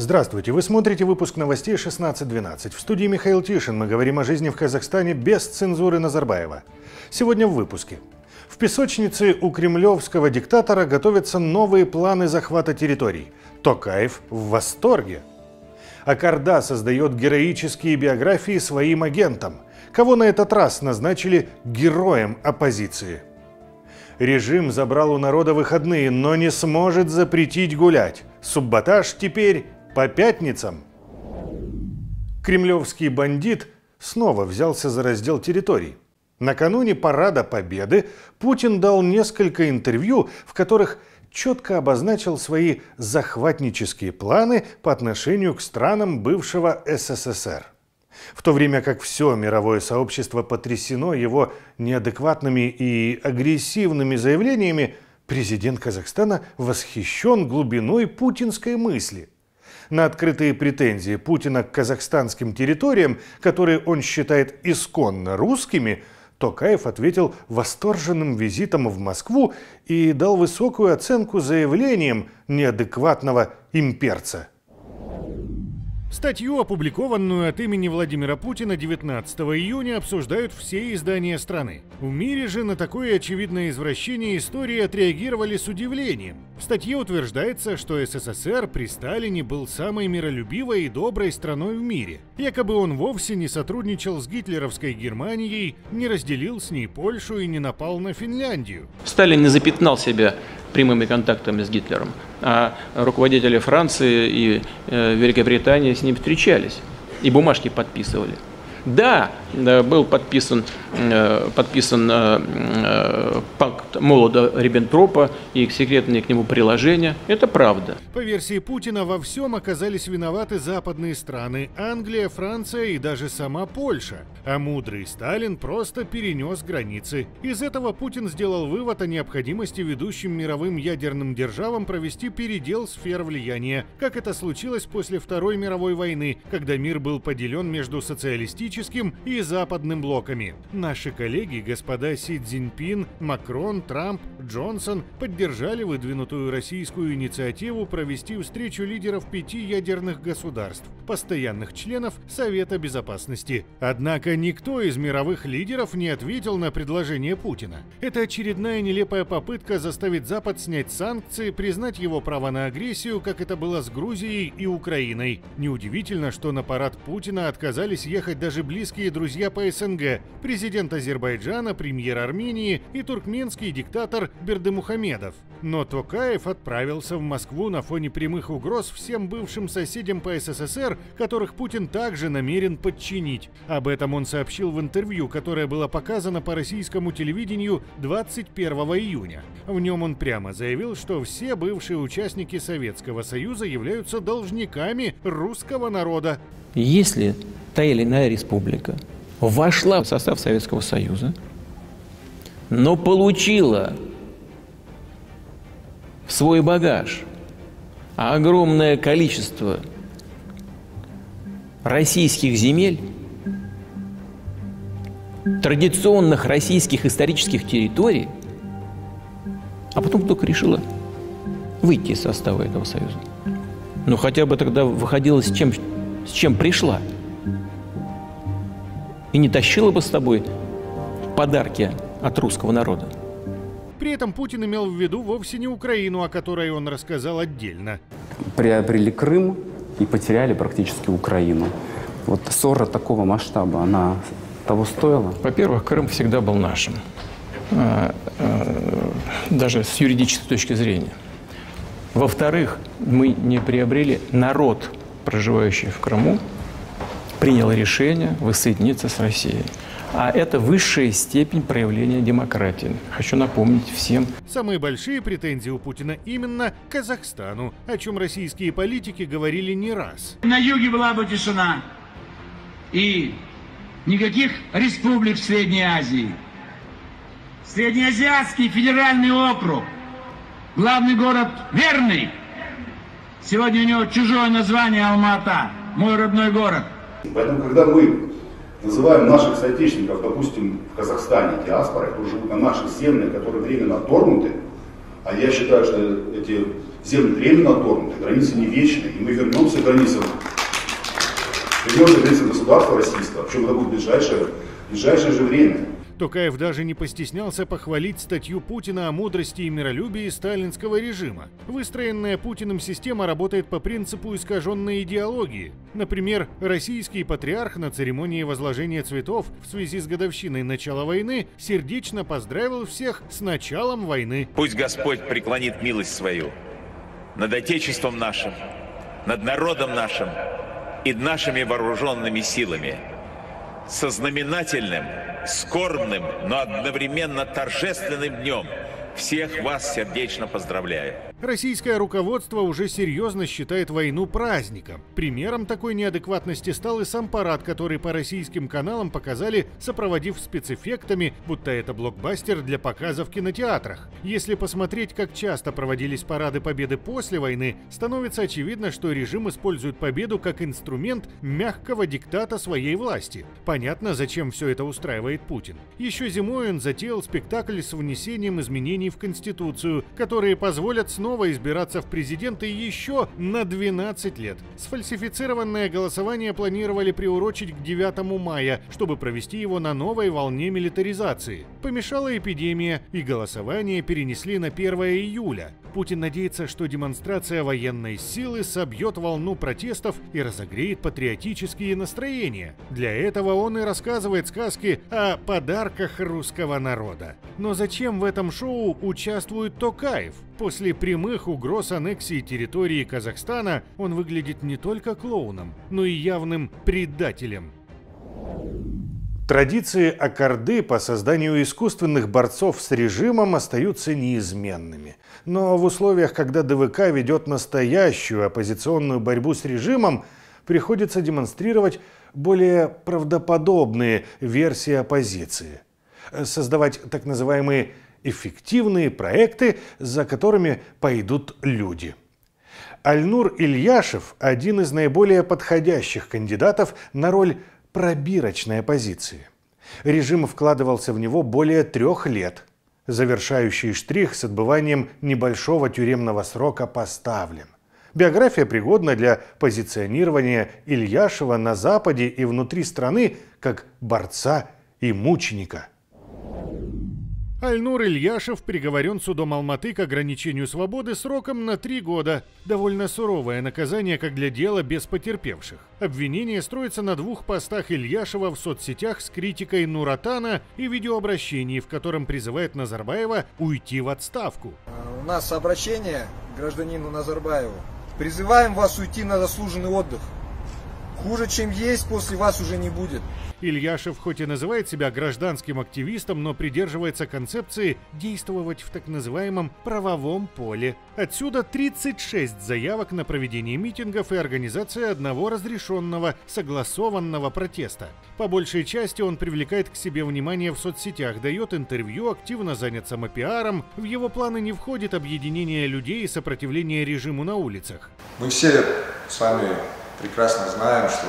Здравствуйте, вы смотрите выпуск новостей 16.12. В студии Михаил Тишин. Мы говорим о жизни в Казахстане без цензуры Назарбаева. Сегодня в выпуске. В песочнице у кремлевского диктатора готовятся новые планы захвата территорий. Токаев в восторге. Акарда создает героические биографии своим агентам. Кого на этот раз назначили героем оппозиции? Режим забрал у народа выходные, но не сможет запретить гулять. Субботаж теперь по пятницам. Кремлевский бандит снова взялся за раздел территорий. Накануне Парада Победы Путин дал несколько интервью, в которых четко обозначил свои захватнические планы по отношению к странам бывшего СССР. В то время как все мировое сообщество потрясено его неадекватными и агрессивными заявлениями, президент Казахстана восхищен глубиной путинской мысли – на открытые претензии Путина к казахстанским территориям, которые он считает исконно русскими, Токаев ответил восторженным визитом в Москву и дал высокую оценку заявлениям неадекватного имперца. Статью, опубликованную от имени Владимира Путина 19 июня, обсуждают все издания страны. В мире же на такое очевидное извращение истории отреагировали с удивлением. В статье утверждается, что СССР при Сталине был самой миролюбивой и доброй страной в мире. Якобы он вовсе не сотрудничал с гитлеровской Германией, не разделил с ней Польшу и не напал на Финляндию. Сталин не запятнал себя прямыми контактами с Гитлером, а руководители Франции и э, Великобритании с ним встречались и бумажки подписывали. Да, был подписан, э, подписан э, э, пакт молода Риббентропа и секретные к нему приложения. Это правда. По версии Путина, во всем оказались виноваты западные страны – Англия, Франция и даже сама Польша. А мудрый Сталин просто перенес границы. Из этого Путин сделал вывод о необходимости ведущим мировым ядерным державам провести передел сфер влияния, как это случилось после Второй мировой войны, когда мир был поделен между социалистическим и западным блоками. Наши коллеги, господа Си Цзиньпин, Макрон, Трамп, Джонсон, поддержали выдвинутую российскую инициативу провести встречу лидеров пяти ядерных государств, постоянных членов Совета Безопасности. Однако никто из мировых лидеров не ответил на предложение Путина. Это очередная нелепая попытка заставить Запад снять санкции, признать его право на агрессию, как это было с Грузией и Украиной. Неудивительно, что на парад Путина отказались ехать даже близкие друзья по СНГ, президент Азербайджана, премьер Армении и туркменский диктатор Бердымухамедов. Но Токаев отправился в Москву на фоне прямых угроз всем бывшим соседям по СССР, которых Путин также намерен подчинить. Об этом он сообщил в интервью, которое было показано по российскому телевидению 21 июня. В нем он прямо заявил, что все бывшие участники Советского Союза являются должниками русского народа. Если та или иная республика вошла в состав Советского Союза, но получила в свой багаж огромное количество российских земель, традиционных российских исторических территорий, а потом только решила выйти из состава этого союза. Ну, хотя бы тогда выходила с чем, с чем пришла – и не тащила бы с тобой подарки от русского народа. При этом Путин имел в виду вовсе не Украину, о которой он рассказал отдельно. Приобрели Крым и потеряли практически Украину. Вот ссора такого масштаба, она того стоила? Во-первых, Крым всегда был нашим, а, а, даже с юридической точки зрения. Во-вторых, мы не приобрели народ, проживающий в Крыму, приняло решение воссоединиться с Россией. А это высшая степень проявления демократии. Хочу напомнить всем. Самые большие претензии у Путина именно к Казахстану, о чем российские политики говорили не раз. На юге была бы тишина. И никаких республик в Средней Азии. Среднеазиатский федеральный округ. Главный город Верный. Сегодня у него чужое название Алмата. Мой родной город – Поэтому, когда мы называем наших соотечественников, допустим, в Казахстане диаспорой, которые живут на наших землях, которые временно отторгнуты, а я считаю, что эти Земли временно отторгнуты, границы не вечны, и мы вернемся к границам, вернемся к границам государства российского, причем это будет ближайшее, ближайшее же время. Токаев даже не постеснялся похвалить статью Путина о мудрости и миролюбии сталинского режима. Выстроенная Путиным система работает по принципу искаженной идеологии. Например, российский патриарх на церемонии возложения цветов в связи с годовщиной начала войны сердечно поздравил всех с началом войны. Пусть Господь преклонит милость свою над Отечеством нашим, над народом нашим и нашими вооруженными силами со знаменательным, скорбным, но одновременно торжественным днем – всех вас сердечно поздравляю. Российское руководство уже серьезно считает войну праздником. Примером такой неадекватности стал и сам парад, который по российским каналам показали, сопроводив спецэффектами, будто это блокбастер для показа в кинотеатрах. Если посмотреть, как часто проводились парады победы после войны, становится очевидно, что режим использует победу как инструмент мягкого диктата своей власти. Понятно, зачем все это устраивает Путин. Еще зимой он затеял спектакль с внесением изменений в Конституцию, которые позволят снова избираться в президенты еще на 12 лет. Сфальсифицированное голосование планировали приурочить к 9 мая, чтобы провести его на новой волне милитаризации. Помешала эпидемия, и голосование перенесли на 1 июля. Путин надеется, что демонстрация военной силы собьет волну протестов и разогреет патриотические настроения. Для этого он и рассказывает сказки о подарках русского народа. Но зачем в этом шоу участвует Токаев? После прямых угроз аннексии территории Казахстана он выглядит не только клоуном, но и явным предателем. Традиции Аккорды по созданию искусственных борцов с режимом остаются неизменными. Но в условиях, когда ДВК ведет настоящую оппозиционную борьбу с режимом, приходится демонстрировать более правдоподобные версии оппозиции. Создавать так называемые эффективные проекты, за которыми пойдут люди. Альнур Ильяшев – один из наиболее подходящих кандидатов на роль пробирочной оппозиции. Режим вкладывался в него более трех лет. Завершающий штрих с отбыванием небольшого тюремного срока поставлен. Биография пригодна для позиционирования Ильяшева на Западе и внутри страны как борца и мученика – Альнур Ильяшев приговорен судом Алматы к ограничению свободы сроком на три года. Довольно суровое наказание, как для дела без потерпевших. Обвинение строится на двух постах Ильяшева в соцсетях с критикой Нуратана и видеообращении, в котором призывает Назарбаева уйти в отставку. У нас обращение гражданину Назарбаеву. Призываем вас уйти на заслуженный отдых. Хуже, чем есть, после вас уже не будет. Ильяшев хоть и называет себя гражданским активистом, но придерживается концепции действовать в так называемом правовом поле. Отсюда 36 заявок на проведение митингов и организация одного разрешенного, согласованного протеста. По большей части он привлекает к себе внимание в соцсетях, дает интервью, активно занят самопиаром. В его планы не входит объединение людей и сопротивление режиму на улицах. Мы все с вами прекрасно знаем, что,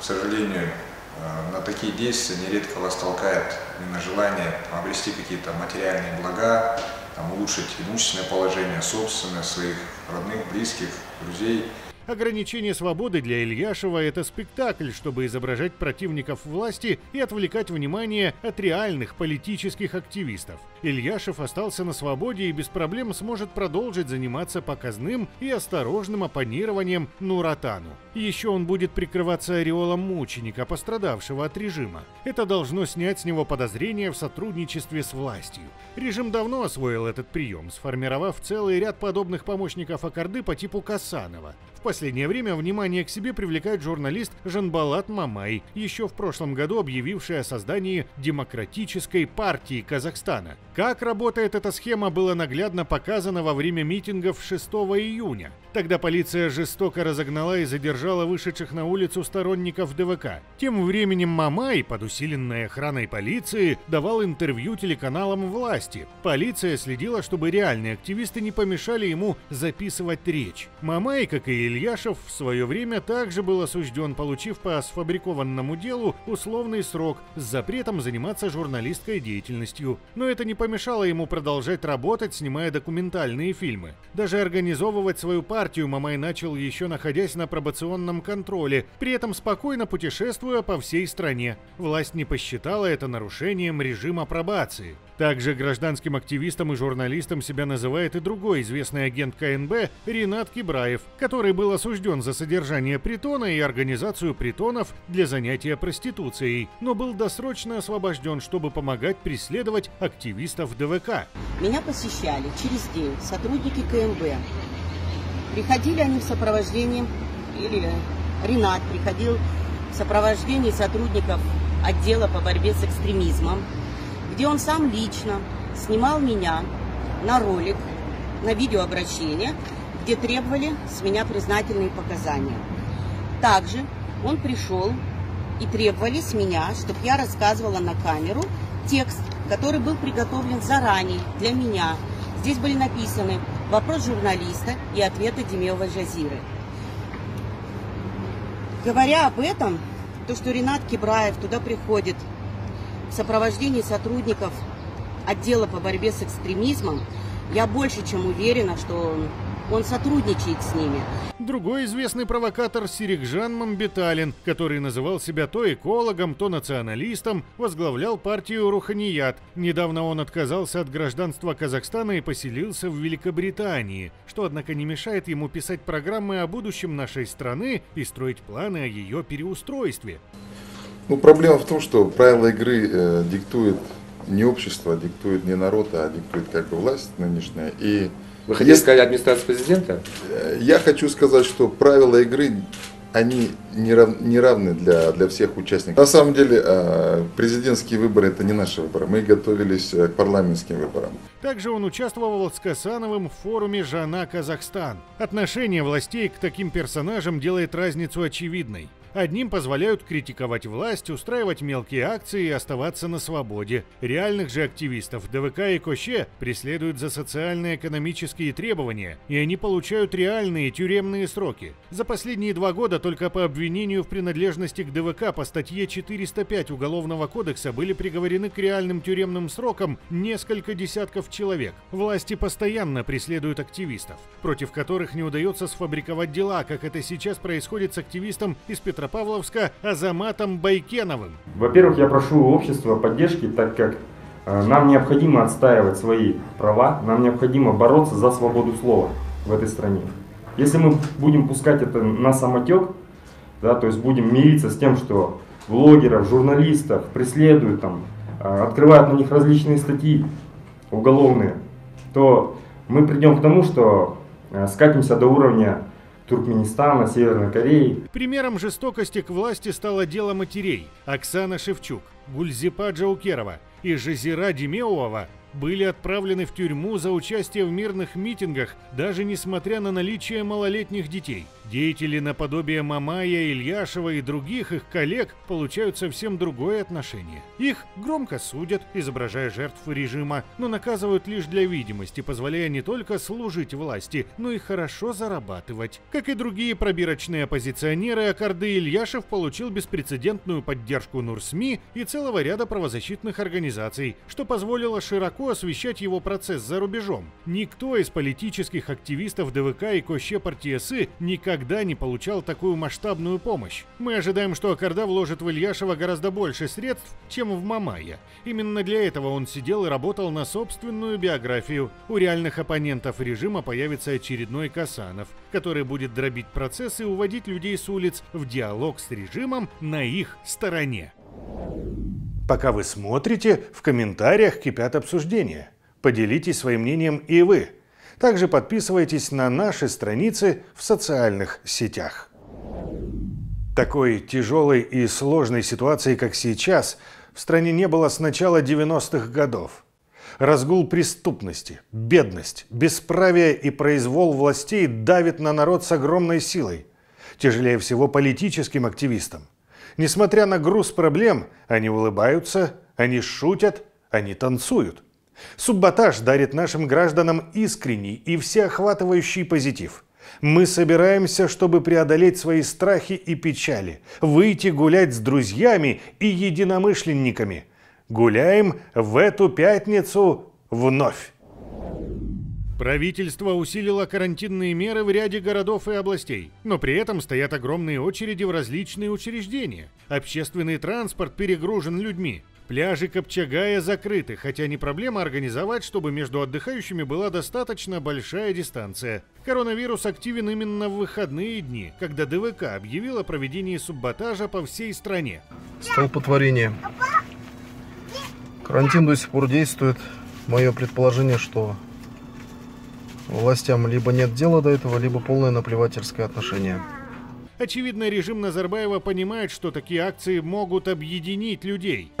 к сожалению, э, на такие действия нередко вас толкает именно желание обрести какие-то материальные блага, там, улучшить имущественное положение собственное, своих родных, близких, друзей – Ограничение свободы для Ильяшева – это спектакль, чтобы изображать противников власти и отвлекать внимание от реальных политических активистов. Ильяшев остался на свободе и без проблем сможет продолжить заниматься показным и осторожным оппонированием Нуратану. Еще он будет прикрываться ореолом мученика, пострадавшего от режима. Это должно снять с него подозрения в сотрудничестве с властью. Режим давно освоил этот прием, сформировав целый ряд подобных помощников Аккорды по типу Касанова последнее время внимание к себе привлекает журналист Жанбалат Мамай, еще в прошлом году объявивший о создании Демократической партии Казахстана. Как работает эта схема, было наглядно показано во время митингов 6 июня. Тогда полиция жестоко разогнала и задержала вышедших на улицу сторонников ДВК. Тем временем Мамай, под усиленной охраной полиции, давал интервью телеканалам власти. Полиция следила, чтобы реальные активисты не помешали ему записывать речь. Мамай, как и Ильяшев в свое время также был осужден, получив по сфабрикованному делу условный срок с запретом заниматься журналистской деятельностью. Но это не помешало ему продолжать работать, снимая документальные фильмы. Даже организовывать свою партию Мамай начал еще находясь на пробационном контроле, при этом спокойно путешествуя по всей стране. Власть не посчитала это нарушением режима пробации. Также гражданским активистом и журналистом себя называет и другой известный агент КНБ Ренат Кибраев, который был осужден за содержание притона и организацию притонов для занятия проституцией, но был досрочно освобожден, чтобы помогать преследовать активистов ДВК. Меня посещали через день сотрудники КНБ. Приходили они в сопровождении, или Ренат приходил в сопровождении сотрудников отдела по борьбе с экстремизмом, где он сам лично снимал меня на ролик, на видеообращение, где требовали с меня признательные показания. Также он пришел и требовали с меня, чтобы я рассказывала на камеру текст, который был приготовлен заранее для меня. Здесь были написаны вопрос журналиста и ответы Демеевой Жазиры. Говоря об этом, то, что Ренат Кибраев туда приходит в сопровождении сотрудников отдела по борьбе с экстремизмом, я больше чем уверена, что он сотрудничает с ними. Другой известный провокатор Сирикжан Мамбеталин, который называл себя то экологом, то националистом, возглавлял партию Руханият. Недавно он отказался от гражданства Казахстана и поселился в Великобритании, что, однако, не мешает ему писать программы о будущем нашей страны и строить планы о ее переустройстве. Ну, проблема в том, что правила игры э, диктует не общество, диктует не народ, а диктует как бы власть нынешняя. И Вы хотите сказать администрация президента? Э, Я хочу сказать, что правила игры, они не, рав, не равны для, для всех участников. На самом деле, э, президентские выборы это не наши выборы. Мы готовились э, к парламентским выборам. Также он участвовал с Касановым в форуме «Жана Казахстан». Отношение властей к таким персонажам делает разницу очевидной. Одним позволяют критиковать власть, устраивать мелкие акции и оставаться на свободе. Реальных же активистов ДВК и Коще преследуют за социально-экономические требования, и они получают реальные тюремные сроки. За последние два года только по обвинению в принадлежности к ДВК по статье 405 Уголовного кодекса были приговорены к реальным тюремным срокам несколько десятков человек. Власти постоянно преследуют активистов, против которых не удается сфабриковать дела, как это сейчас происходит с активистом из Петропавловска Азаматом Байкеновым. Во-первых, я прошу общества поддержки, так как э, нам необходимо отстаивать свои права, нам необходимо бороться за свободу слова в этой стране. Если мы будем пускать это на самотек, да, то есть будем мириться с тем, что блогеров, журналистов преследуют, там, э, открывают на них различные статьи уголовные, то мы придем к тому, что э, скатимся до уровня Туркменистана, Северной Кореи. Примером жестокости к власти стало дело матерей Оксана Шевчук, Гульзипа Джаукерова и Жазира Демеуова были отправлены в тюрьму за участие в мирных митингах, даже несмотря на наличие малолетних детей. Деятели наподобие Мамая, Ильяшева и других их коллег получают совсем другое отношение. Их громко судят, изображая жертв режима, но наказывают лишь для видимости, позволяя не только служить власти, но и хорошо зарабатывать. Как и другие пробирочные оппозиционеры, Акарды Ильяшев получил беспрецедентную поддержку Нурсми и целого ряда правозащитных организаций, что позволило широко освещать его процесс за рубежом. Никто из политических активистов ДВК и Коще партии никогда не получал такую масштабную помощь. Мы ожидаем, что Акарда вложит в Ильяшева гораздо больше средств, чем в Мамая. Именно для этого он сидел и работал на собственную биографию. У реальных оппонентов режима появится очередной Касанов, который будет дробить процесс и уводить людей с улиц в диалог с режимом на их стороне. Пока вы смотрите, в комментариях кипят обсуждения. Поделитесь своим мнением и вы. Также подписывайтесь на наши страницы в социальных сетях. Такой тяжелой и сложной ситуации, как сейчас, в стране не было с начала 90-х годов. Разгул преступности, бедность, бесправие и произвол властей давит на народ с огромной силой. Тяжелее всего политическим активистам. Несмотря на груз проблем, они улыбаются, они шутят, они танцуют. Субботаж дарит нашим гражданам искренний и всеохватывающий позитив. Мы собираемся, чтобы преодолеть свои страхи и печали, выйти гулять с друзьями и единомышленниками. Гуляем в эту пятницу вновь. Правительство усилило карантинные меры в ряде городов и областей, но при этом стоят огромные очереди в различные учреждения. Общественный транспорт перегружен людьми. Пляжи Копчагая закрыты, хотя не проблема организовать, чтобы между отдыхающими была достаточно большая дистанция. Коронавирус активен именно в выходные дни, когда ДВК объявила о проведении субботажа по всей стране. Столпотворение. Карантин до сих пор действует. Мое предположение, что Властям либо нет дела до этого, либо полное наплевательское отношение. Очевидно, режим Назарбаева понимает, что такие акции могут объединить людей.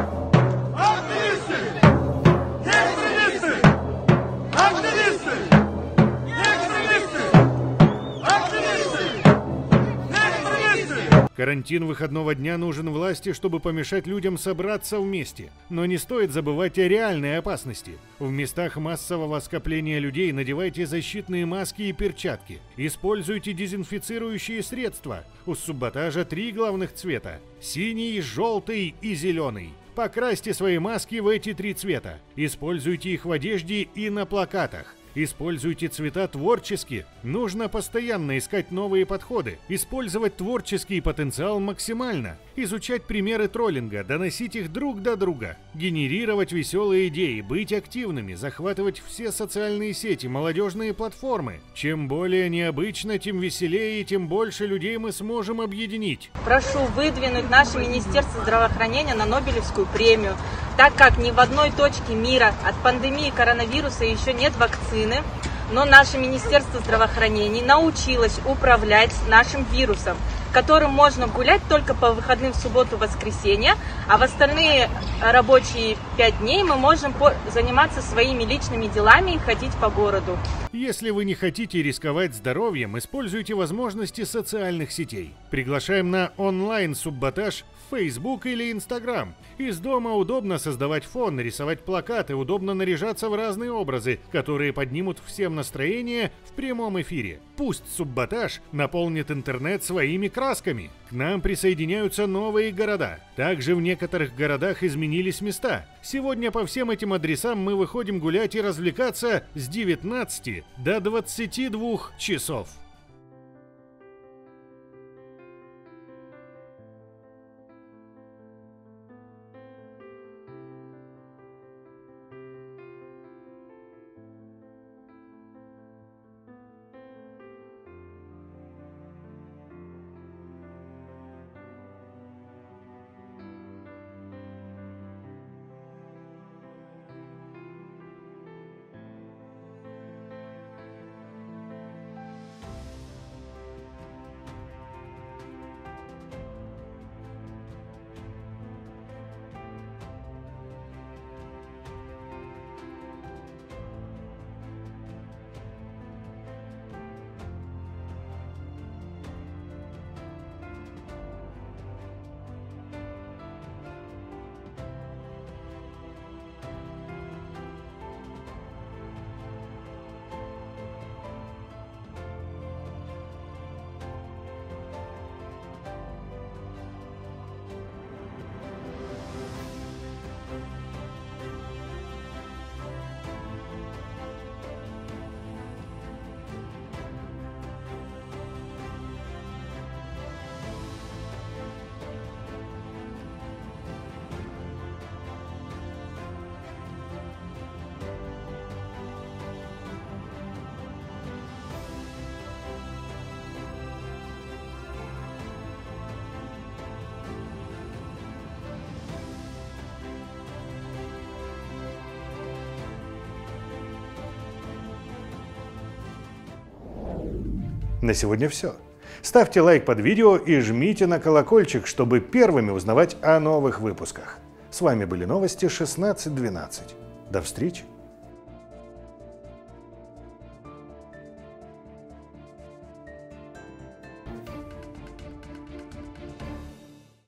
Карантин выходного дня нужен власти, чтобы помешать людям собраться вместе. Но не стоит забывать о реальной опасности. В местах массового скопления людей надевайте защитные маски и перчатки. Используйте дезинфицирующие средства. У субботажа три главных цвета – синий, желтый и зеленый. Покрасьте свои маски в эти три цвета. Используйте их в одежде и на плакатах. Используйте цвета творчески. Нужно постоянно искать новые подходы, использовать творческий потенциал максимально, изучать примеры троллинга, доносить их друг до друга, генерировать веселые идеи, быть активными, захватывать все социальные сети, молодежные платформы. Чем более необычно, тем веселее и тем больше людей мы сможем объединить. Прошу выдвинуть наше Министерство здравоохранения на Нобелевскую премию так как ни в одной точке мира от пандемии коронавируса еще нет вакцины, но наше Министерство здравоохранения научилось управлять нашим вирусом которым можно гулять только по выходным в субботу, воскресенье, а в остальные рабочие пять дней мы можем заниматься своими личными делами и ходить по городу. Если вы не хотите рисковать здоровьем, используйте возможности социальных сетей. Приглашаем на онлайн-субботаж в Facebook или Instagram. Из дома удобно создавать фон, рисовать плакаты, удобно наряжаться в разные образы, которые поднимут всем настроение в прямом эфире. Пусть субботаж наполнит интернет своими красками. К нам присоединяются новые города. Также в некоторых городах изменились места. Сегодня по всем этим адресам мы выходим гулять и развлекаться с 19 до 22 часов. На сегодня все. Ставьте лайк под видео и жмите на колокольчик, чтобы первыми узнавать о новых выпусках. С вами были новости 16.12. До встречи!